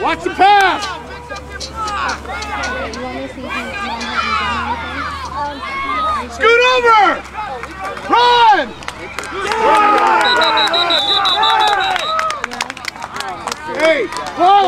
Watch the pass! Scoot over! Run! Hey, Paul!